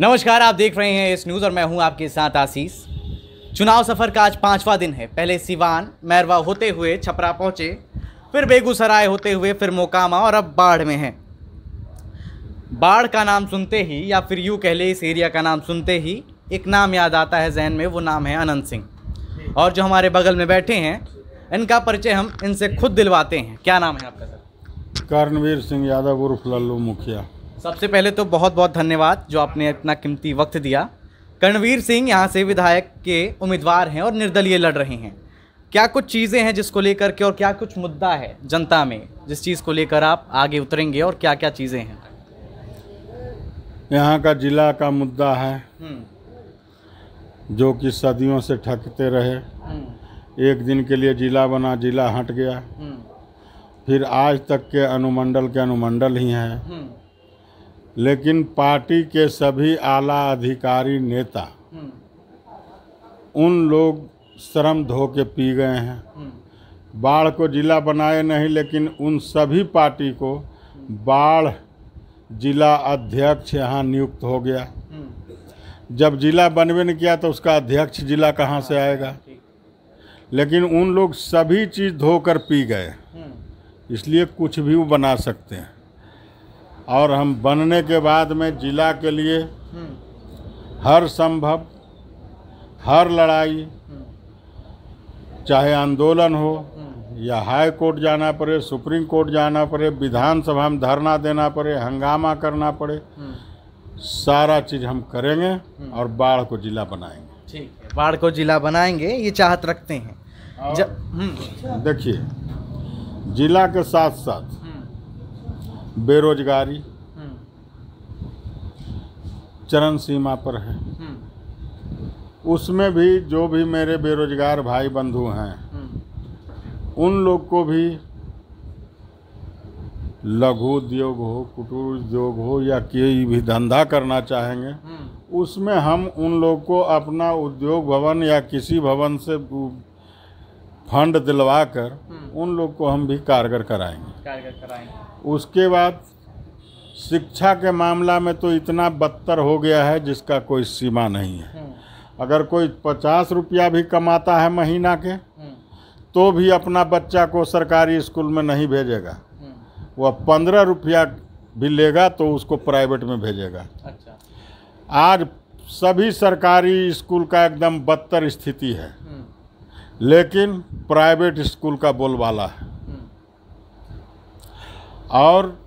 नमस्कार, आप देख रहे हैं इस न्यूज़ और मैं हूँ आपके साथ आशीष। चुनाव सफ़र का आज पांचवा दिन है। पहले सिवान, मैरवा होते हुए छपरा पहुँचे, फिर बेगूसराय होते हुए, फिर मोकामा और अब बाढ़ में हैं। बाढ़ का नाम सुनते ही, या फिर यूँ कह ले, इस एरिया का नाम सुनते ही, एक नाम याद आता है जहन में, वो नाम है अनंत सिंह। और जो हमारे बगल में बैठे हैं, इनका परिचय हम इनसे खुद दिलवाते हैं। क्या नाम है आपका, सर? कर्णवीर सिंह यादव उर्फ़ लल्लू मुखिया। सबसे पहले तो बहुत बहुत धन्यवाद जो आपने इतना कीमती वक्त दिया। कर्णवीर सिंह यहाँ से विधायक के उम्मीदवार हैं और निर्दलीय लड़ रहे हैं। क्या कुछ चीज़ें हैं जिसको लेकर के और क्या कुछ मुद्दा है जनता में जिस चीज़ को लेकर आप आगे उतरेंगे और क्या क्या चीज़ें हैं? यहाँ का जिला का मुद्दा है। हम्म, जो कि सदियों से ठकते रहे। हम्म, एक दिन के लिए जिला बना जिला हट गया। हम्म, फिर आज तक के अनुमंडल के अनुमंडल ही हैं। लेकिन पार्टी के सभी आला अधिकारी नेता हम्म, उन लोग श्रम धो के पी गए हैं। हम्म, बाढ़ को जिला बनाए नहीं लेकिन उन सभी पार्टी को बाढ़ जिला अध्यक्ष यहाँ नियुक्त हो गया। हम्म, जब जिला बनवे नहीं किया तो उसका अध्यक्ष जिला कहाँ से आएगा? लेकिन उन लोग सभी चीज़ धोकर पी गए। इसलिए कुछ भी वो बना सकते हैं। और हम बनने के बाद में जिला के लिए हर संभव हर लड़ाई चाहे आंदोलन हो या हाई कोर्ट जाना पड़े सुप्रीम कोर्ट जाना पड़े विधानसभा में धरना देना पड़े हंगामा करना पड़े सारा चीज़ हम करेंगे और बाढ़ को जिला बनाएँगे। ठीक है बाढ़ को जिला बनाएँगे ये चाहत रखते हैं। हम्म, देखिए जिला के साथ साथ बेरोजगारी हम्म, चरण सीमा पर है। हम्म, उसमें भी जो भी मेरे बेरोजगार भाई बंधु हैं हम्म, उन लोग को भी लघु उद्योग हो कुटीर उद्योग हो या कोई भी धंधा करना चाहेंगे उसमें हम उन लोग को अपना उद्योग भवन या किसी भवन से फंड दिलवा कर। उन लोग को हम भी कारगर कराएँगे। कारगर कराएँगे। उसके बाद शिक्षा के मामला में तो इतना बदतर हो गया है जिसका कोई सीमा नहीं है। हम्म, अगर कोई पचास रुपया भी कमाता है महीना के हम्म, तो भी अपना बच्चा को सरकारी स्कूल में नहीं भेजेगा। हम्म, वह पंद्रह रुपया भी लेगा तो उसको प्राइवेट में भेजेगा। अच्छा। आज सभी सरकारी स्कूल का एकदम बदतर स्थिति है। लेकिन प्राइवेट स्कूल का बोलबाला है। और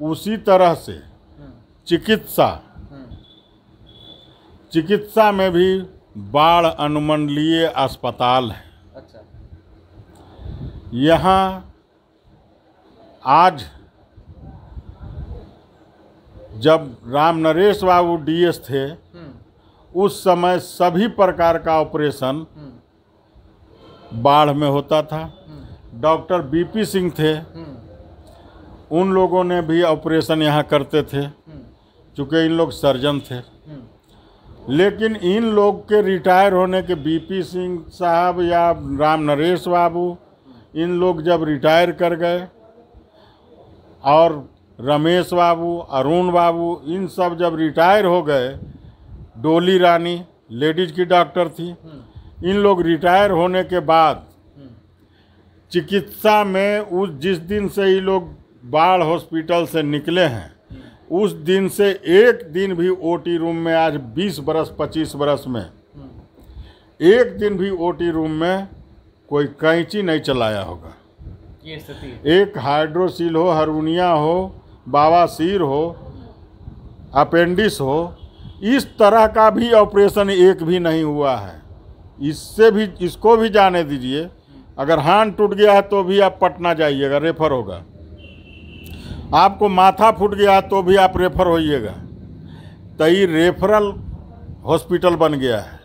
उसी तरह से हम्म, चिकित्सा। हम्म, चिकित्सा में भी बाढ़ अनुमंडलीय अस्पताल है। अच्छा। यहाँ आज जब राम नरेश बाबू डीएस थे हम्म, उस समय सभी प्रकार का ऑपरेशन बाढ़ में होता था। डॉक्टर बीपी सिंह थे। उन लोगों ने भी ऑपरेशन यहाँ करते थे हम्म, चूँकि इन लोग सर्जन थे। हम्म, लेकिन इन लोग के रिटायर होने के बीपी सिंह साहब या राम नरेश बाबू इन लोग जब रिटायर कर गए और रमेश बाबू अरुण बाबू इन सब जब रिटायर हो गए डोली रानी लेडीज़ की डॉक्टर थी हम्म, इन लोग रिटायर होने के बाद चिकित्सा में उस जिस दिन से ये लोग बाढ़ हॉस्पिटल से निकले हैं। उस दिन से एक दिन भी ओटी रूम में आज 20 बरस 25 बरस में एक दिन भी ओटी रूम में कोई कैंची नहीं चलाया होगा। ये एक हाइड्रोसील हो हरुनिया हो बावासीर हो अपेंडिस हो इस तरह का भी ऑपरेशन एक भी नहीं हुआ है। इससे भी इसको भी जाने दीजिए। अगर हाथ टूट गया है तो भी आप पटना जाइएगा रेफर होगा। आपको माथा फूट गया तो भी आप रेफर होइएगा। तो ये रेफरल हॉस्पिटल बन गया है।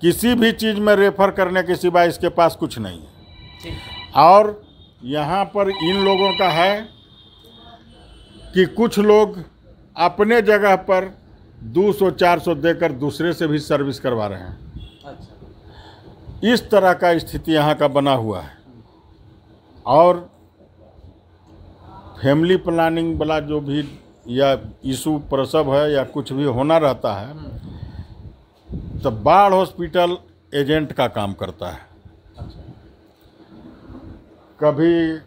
किसी भी चीज़ में रेफर करने के सिवा इसके पास कुछ नहीं है। और यहाँ पर इन लोगों का है कि कुछ लोग अपने जगह पर 200-400 देकर दूसरे से भी सर्विस करवा रहे हैं। अच्छा। इस तरह का स्थिति यहाँ का बना हुआ है। और फैमिली प्लानिंग वाला जो भी या इशू प्रसव है या कुछ भी होना रहता है तो बाढ़ हॉस्पिटल एजेंट का काम करता है। कभी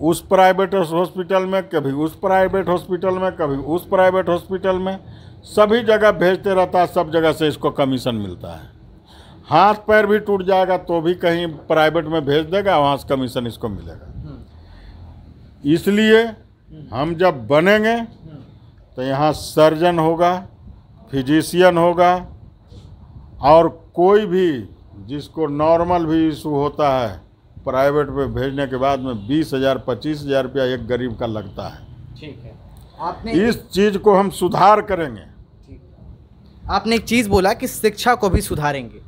उस प्राइवेट हॉस्पिटल में, कभी उस प्राइवेट हॉस्पिटल में, कभी उस प्राइवेट हॉस्पिटल में, सभी जगह भेजते रहता है, सब जगह से इसको कमीशन मिलता है। हाथ पैर भी टूट जाएगा तो भी कहीं प्राइवेट में भेज देगा, वहाँ से कमीशन इसको मिलेगा। इसलिए हम जब बनेंगे तो यहाँ सर्जन होगा फिजिशियन होगा और कोई भी जिसको नॉर्मल भी इशू होता है प्राइवेट में भेजने के बाद में बीस हज़ार पच्चीस हज़ार रुपया एक गरीब का लगता है। ठीक है। आपने इस चीज़ को हम सुधार करेंगे। आपने एक चीज़ बोला कि शिक्षा को भी सुधारेंगे।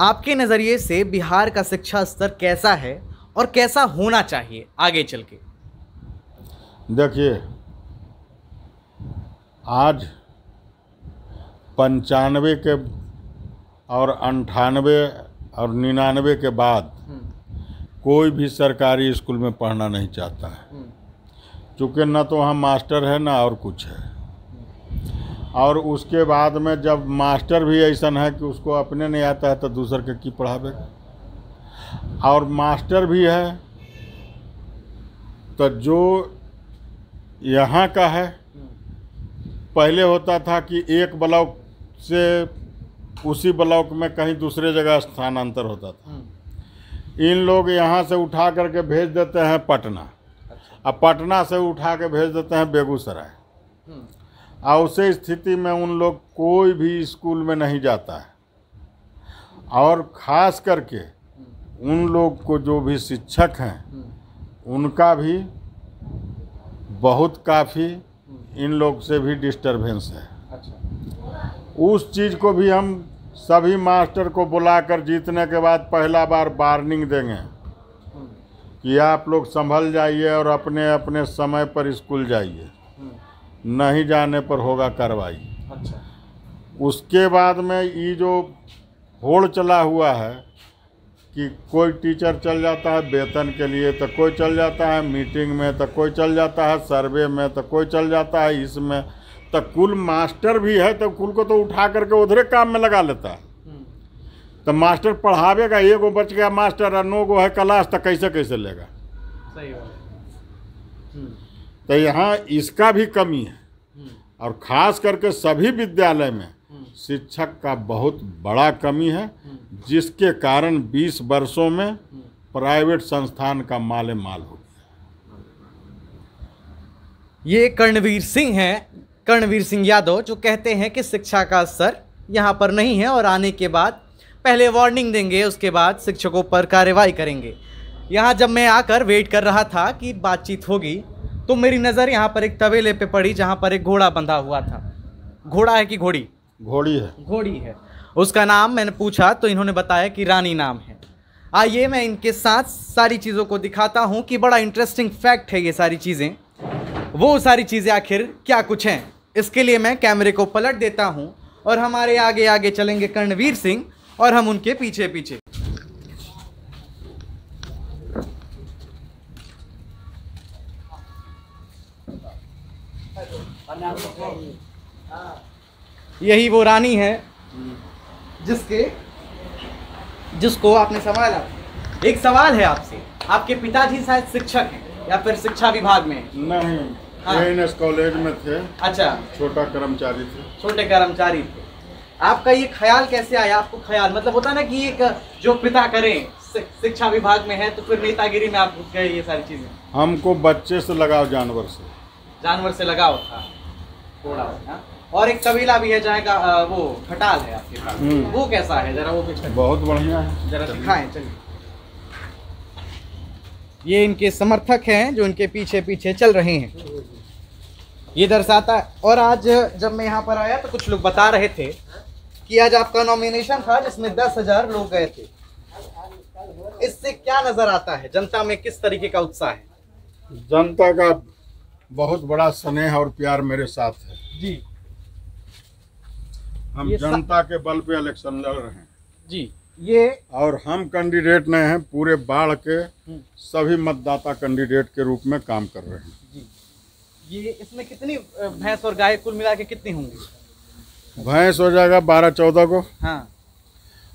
आपके नज़रिए से बिहार का शिक्षा स्तर कैसा है और कैसा होना चाहिए आगे चल के? देखिए आज पंचानवे के और अंठानवे और निन्यानवे के बाद कोई भी सरकारी स्कूल में पढ़ना नहीं चाहता है। चूँकि न तो वहाँ मास्टर है ना और कुछ है। और उसके बाद में जब मास्टर भी ऐसा है कि उसको अपने नहीं आता है तो दूसर के की पढ़ावेगा और मास्टर भी है तो जो यहाँ का है। पहले होता था कि एक ब्लॉक से उसी ब्लॉक में कहीं दूसरे जगह स्थानांतर होता था। इन लोग यहाँ से उठा करके भेज देते हैं पटना। अब पटना से उठा के भेज देते हैं बेगूसराय। और उसे स्थिति में उन लोग कोई भी स्कूल में नहीं जाता है। और ख़ास करके उन लोग को जो भी शिक्षक हैं उनका भी बहुत काफ़ी इन लोग से भी डिस्टरबेंस है। अच्छा। उस चीज़ को भी हम सभी मास्टर को बुलाकर जीतने के बाद पहला बार वार्निंग देंगे कि आप लोग संभल जाइए और अपने अपने समय पर स्कूल जाइए। नहीं जाने पर होगा कार्रवाई। अच्छा। उसके बाद में ये जो होड़ चला हुआ है कि कोई टीचर चल जाता है वेतन के लिए तो कोई चल जाता है मीटिंग में तो कोई चल जाता है सर्वे में तो कोई चल जाता है इसमें तो कुल मास्टर भी है तो कुल को तो उठा करके उधरे काम में लगा लेता है। तो मास्टर पढ़ावेगा एगो बच गया मास्टर और नो गो है क्लास तो कैसे कैसे लेगा? सही तो यहाँ इसका भी कमी है। और ख़ास करके सभी विद्यालय में शिक्षक का बहुत बड़ा कमी है, जिसके कारण 20 वर्षों में प्राइवेट संस्थान का माले माल हो गया। ये कर्णवीर सिंह हैं, कर्णवीर सिंह यादव, जो कहते हैं कि शिक्षा का स्तर यहाँ पर नहीं है और आने के बाद पहले वार्निंग देंगे, उसके बाद शिक्षकों पर कार्रवाई करेंगे। यहाँ जब मैं आकर वेट कर रहा था कि बातचीत होगी तो मेरी नज़र यहाँ पर एक तवेले पे पड़ी जहाँ पर एक घोड़ा बंधा हुआ था। घोड़ा है कि घोड़ी? घोड़ी है। घोड़ी है। उसका नाम मैंने पूछा तो इन्होंने बताया कि रानी नाम है। आइए मैं इनके साथ सारी चीज़ों को दिखाता हूँ कि बड़ा इंटरेस्टिंग फैक्ट है ये सारी चीज़ें। वो सारी चीज़ें आखिर क्या कुछ हैं? इसके लिए मैं कैमरे को पलट देता हूँ और हमारे आगे आगे चलेंगे कर्णवीर सिंह और हम उनके पीछे पीछे। यही वो रानी है। जिसके जिसको आपने संभाला। एक सवाल है आपसे। आपके पिताजी शायद शिक्षक हैं या फिर शिक्षा विभाग में नहीं हाँ। कॉलेज में थे। अच्छा। छोटा कर्मचारी थे। छोटे कर्मचारी थे। आपका ये ख्याल कैसे आया? आपको ख्याल मतलब होता ना कि एक जो पिता करें शिक्षा विभाग में है तो फिर नेतागिरी में आप गए ये सारी चीज़ें? हमको बच्चे से लगाव जानवर से। जानवर से लगाव था। थोड़ा सा और एक कबीला भी है जहाँ का वो खटाल है आपके पास। हम्म। वो कैसा है? जरा वो भी बहुत बढ़िया है। जरा दिखाएँ चलिए। ये इनके समर्थक हैं जो इनके पीछे पीछे चल रहे हैं। ये दर्शाता है और आज जब मैं यहाँ पर आया तो कुछ लोग बता रहे थे कि आज आपका नॉमिनेशन था जिसमें दस हज़ार लोग गए थे। इससे क्या नज़र आता है? जनता में किस तरीके का उत्साह है? जनता का बहुत बड़ा स्नेह और प्यार मेरे साथ है। जी। हम जनता के बल पे इलेक्शन लड़ रहे हैं। जी। ये और हम कैंडिडेट नहीं हैं पूरे बाढ़ के हम्म। सभी मतदाता कैंडिडेट के रूप में काम कर रहे हैं। जी। ये इसमें कितनी भैंस और गाय कुल मिला के कितनी होंगी? भैंस हो जाएगा बारह चौदह को। हाँ।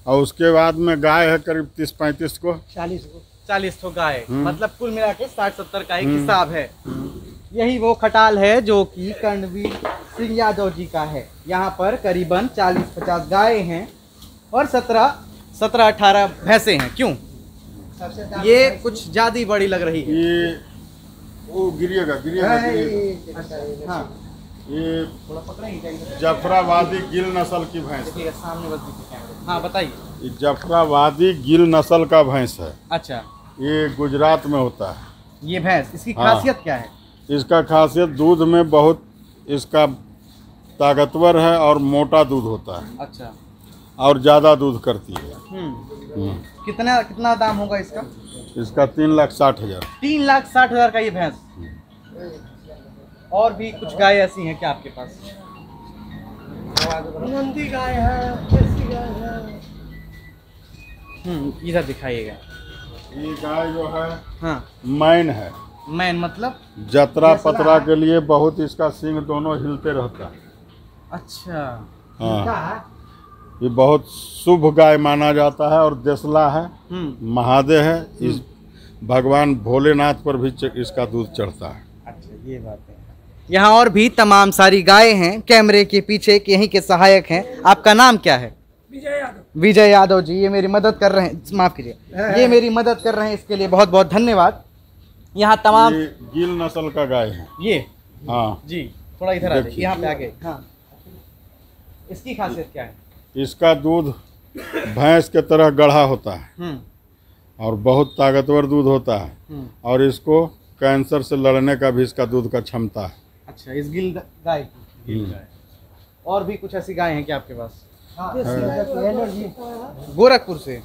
और उसके बाद में गाय है करीब तीस पैंतीस को। चालीस। को चालीस तो गाय। हम्म। मतलब कुल मिला के साठ सत्तर का एक हिसाब है। यही वो खटाल है जो कि कर्णवीर सिंह यादव जी का है। यहाँ पर करीबन चालीस पचास गाय हैं और सत्रह सत्रह अठारह भैंसे हैं। क्यों? सबसे ये कुछ ज़्यादा ही बड़ी लग रही है। ये वो गिरिएगा गिरिएगा है। ये- अच्छा, हाँ। ये जफराबादी गिल नस्ल की भैंस हाँ बताइए। ये जफराबादी गिल नस्ल का भैंस है। अच्छा। ये गुजरात में होता है। ये भैंस इसकी हाँ। खासियत क्या है? इसका खासियत दूध में बहुत इसका ताकतवर है और मोटा दूध होता है। अच्छा। और ज़्यादा दूध करती है। हम्म। हम्म। कितना कितना दाम होगा इसका? इसका तीन लाख साठ हज़ार। तीन लाख साठ हज़ार का ये भैंस। और भी कुछ गाय ऐसी हैं क्या आपके पास? नंदी गाय है गाय है। हम्म इधर दिखाइएगा। ये गाय जो है हाँ। मैन है। मैन मतलब? जतरा। पतरा के लिए बहुत इसका सिंग दोनों हिलते रहता। है। अच्छा हाँ। ये बहुत शुभ गाय माना जाता है और देसला है। हम्म। महादेव है। इस भगवान भोलेनाथ पर भी इसका दूध चढ़ता है। अच्छा ये बात है। यहाँ और भी तमाम सारी गायें हैं। कैमरे के पीछे के यहीं के सहायक हैं। आपका नाम क्या है? विजय यादव। विजय यादव जी ये मेरी मदद कर रहे हैं। माफ़ कीजिए। ये मेरी मदद कर रहे हैं इसके लिए बहुत बहुत धन्यवाद। यहाँ तमाम गिल नस्ल का गाय है। ये? हाँ। जी थोड़ा इधर आ जाइए यहाँ पे आगे। हाँ। इसकी खासियत क्या है? इसका दूध भैंस के तरह गढ़ा होता है। हम्म। और बहुत ताकतवर दूध होता है। हम्म। और इसको कैंसर से लड़ने का भी इसका दूध का क्षमता है। अच्छा इस गिल गाय गिल हम्म। गाय। और भी कुछ ऐसी गाय हैं क्या आपके पास? हाँ, एलर्जी। गोरखपुर से।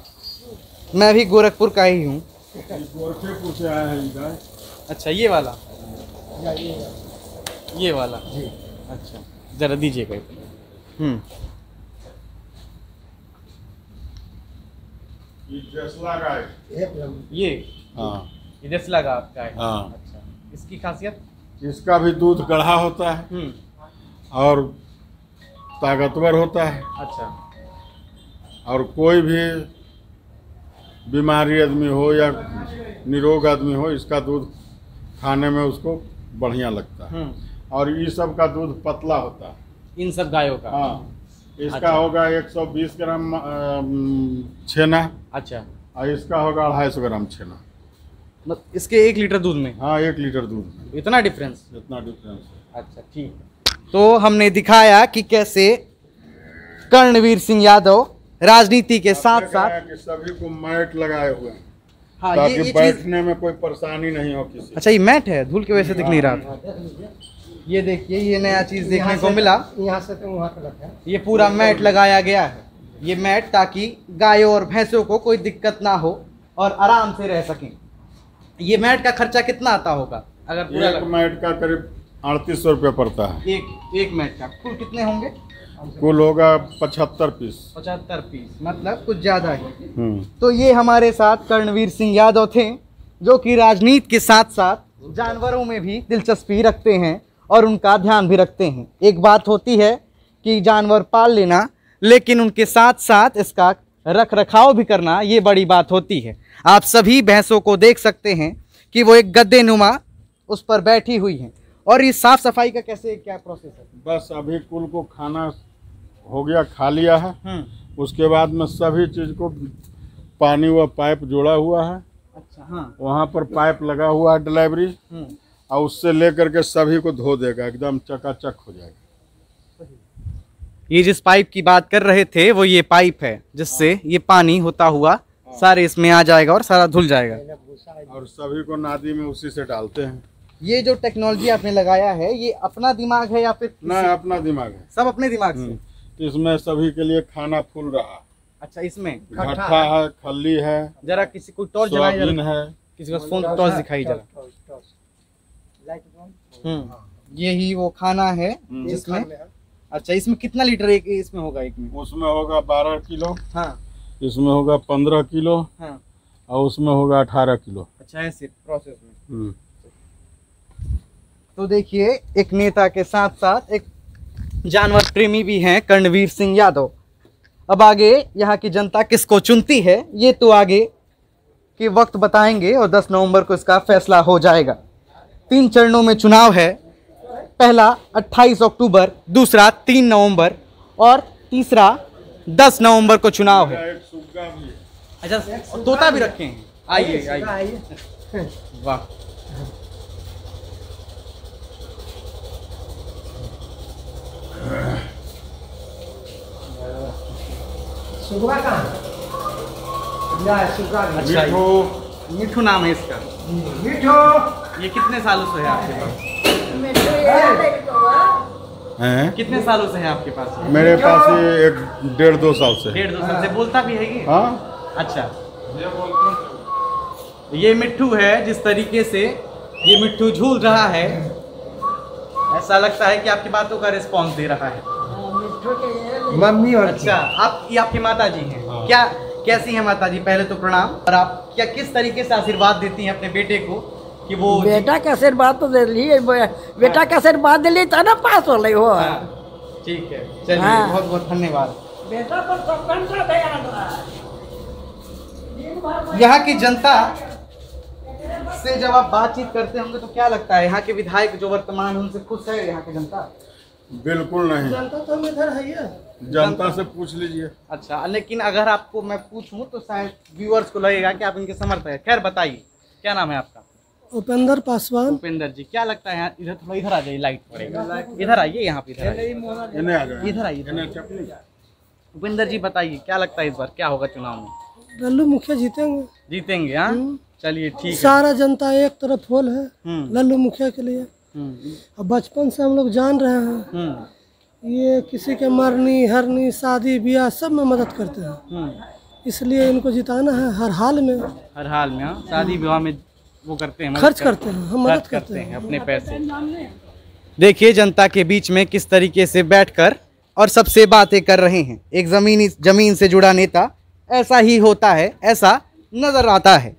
मैं भी गोरखपुर का ही हूँ। आया है अच्छा ये वाला? ये ये वाला। जी। अच्छा जरा दीजिएगा हम्म। ये ये हाँ। इधर आपका है? हाँ। अच्छा इसकी खासियत? इसका भी दूध गढ़ा होता है। हम्म। और ताकतवर होता है। अच्छा। और कोई भी बीमारी आदमी हो या निरोग आदमी हो इसका दूध खाने में उसको बढ़िया लगता है। हम्म। और ये सब का दूध पतला होता है। इन सब गायों का? हाँ। इसका अच्छा। होगा 120 ग्राम छेना। अच्छा। और इसका होगा अढ़ाई सौ ग्राम छेना। मतलब इसके एक लीटर दूध में? हाँ एक लीटर दूध में। इतना डिफरेंस इतना डिफरेंस अच्छा ठीक। तो हमने दिखाया कि कैसे कर्णवीर सिंह यादव राजनीति के साथ साथ कि सभी को मैट लगाए हुए हैं। हाँ ये ताकि ये चीज़ बैठने में कोई परेशानी नहीं हो किसी अच्छा ये मैट है धूल की वजह से दिख नहीं रहा। था ये देखिए ये नया चीज़ देखने को मिला। यहाँ से तो वहाँ तक है। ये पूरा मैट लगाया गया है। ये मैट ताकि गायों और भैंसों को कोई दिक्कत ना हो और आराम से रह सकें। ये मैट का खर्चा कितना आता होगा? अगर पूरा मैट का करीब अड़तीस सौ रुपये पड़ता है। एक एक मैट का। कुल कितने होंगे? कुल होगा पचहत्तर पीस। पचहत्तर पीस मतलब कुछ ज़्यादा ही। हम्म। तो ये हमारे साथ कर्णवीर सिंह यादव थे जो कि राजनीति के साथ साथ जानवरों में भी दिलचस्पी रखते हैं और उनका ध्यान भी रखते हैं। एक बात होती है कि जानवर पाल लेना लेकिन उनके साथ साथ इसका रख रखाव भी करना ये बड़ी बात होती है। आप सभी भैंसों को देख सकते हैं कि वो एक गद्दे नुमा उस पर बैठी हुई हैं। और ये साफ़ सफ़ाई का कैसे क्या प्रोसेस है? बस अभी कुल को खाना हो गया खा लिया है। हम्म। उसके बाद में सभी चीज़ को पानी व पाइप जोड़ा हुआ है। अच्छा हाँ। वहाँ पर पाइप लगा हुआ है डिलीवरी। हम्म। और उससे लेकर के सभी को धो देगा एकदम चकाचक हो जाएगा। ये जिस पाइप की बात कर रहे थे वो ये पाइप है जिससे ये पानी होता हुआ सारे इसमें आ जाएगा और सारा धुल जाएगा। है। और सभी को नादी में उसी से डालते हैं। ये जो टेक्नोलॉजी आपने लगाया है ये अपना दिमाग है या फिर ना अपना दिमाग है। सब अपने दिमाग से? हम्म। इसमें सभी के लिए खाना फूल रहा। अच्छा इसमें घट्टा है खल्ली है जरा किसी को टॉर्च जलाए है। किसी को फ़ोन टॉर्च दिखाई जरा। हम्म यही वो खाना है हम्म। जिसमें। अच्छा इसमें कितना लीटर एक इसमें होगा एक में? उसमें होगा बारह किलो। हाँ। इसमें होगा पंद्रह किलो। हाँ। और उसमें होगा अठारह किलो। अच्छा ऐसे प्रोसेस में। हम्म। तो देखिए एक नेता के साथ साथ एक जानवर प्रेमी भी हैं कर्णवीर सिंह यादव। अब आगे यहाँ की जनता किसको चुनती है ये तो आगे के वक्त बताएँगे और 10 नवंबर को इसका फैसला हो जाएगा। तीन चरणों में चुनाव है। पहला 28 अक्टूबर दूसरा 3 नवंबर और तीसरा 10 नवंबर को चुनाव है। अच्छा तोता भी रखे। हैं आइए। आइए। वाह। सुगवा कहाँ। अच्छा मिठू। मिठू नाम है इसका। मिठो। ये कितने सालों से है आपके पास? हैं कितने सालों से है आपके पास? मेरे पास ये एक डेढ़ दो साल से। डेढ़ दो साल से। बोलता भी है ये हाँ। अच्छा। ये मिट्ठू है जिस तरीके से ये मिट्ठू झूल रहा है। ऐसा लगता है कि आपकी बातों का रिस्पांस दे रहा है। मम्मी और अच्छा आप ये आपकी माता जी हैं। क्या कैसी हैं माता जी पहले तो प्रणाम। और आप क्या किस तरीके से आशीर्वाद देती हैं अपने बेटे को कि वो बेटा का आशीर्वाद तो दिली बेटा का आशीर्वाद दिली तो ना पास होले हो। हाँ, ठीक है। चलिए हाँ। बहुत बहुत धन्यवाद। बेटा पर रहा यहाँ की जनता से जब आप बातचीत करते होंगे तो क्या लगता है? यहाँ के विधायक जो वर्तमान हैं, उनसे खुश है यहाँ की जनता? बिल्कुल नहीं। जनता तो इधर है जनता से पूछ लीजिए। अच्छा लेकिन अगर आपको मैं पूछूँ तो शायद व्यूअर्स को लगेगा कि आप इनके समर्थक हैं। खैर बताइए क्या नाम है आपका? उपेंद्र पासवान। उपेंद्र जी क्या लगता है इधर थोड़ा इधर आ जाइए लाइट पड़ेगा। इधर आइए यहाँ पे इधर इधर आइए उपेंद्र जी बताइए क्या लगता है इस बार? क्या होगा चुनाव में? लल्लू मुखिया जीतेंगे। जीतेंगे हाँ? चलिए ठीक है। सारा जनता एक तरफ़ होल है हम्म। लल्लू मुखिया के लिए। हम्म। और बचपन से हम लोग जान रहे हैं हम्म। ये किसी के मरनी हरनी शादी ब्याह सब में मदद करते हैं। इसलिए इनको जिताना है हर हाल में। हर हाल में हाँ। शादी विवाह में वो करते हैं खर्च करते हैं हम मदद करते हैं। हैं अपने पैसे। देखिए जनता के बीच में किस तरीके से बैठकर और सबसे बातें कर रहे हैं। एक जमीनी ज़मीन से जुड़ा नेता ऐसा ही होता है ऐसा नज़र आता है।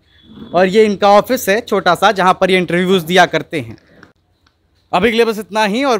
और ये इनका ऑफ़िस है छोटा सा, जहाँ पर ये इंटरव्यूज़ दिया करते हैं। अभी के लिए बस इतना ही और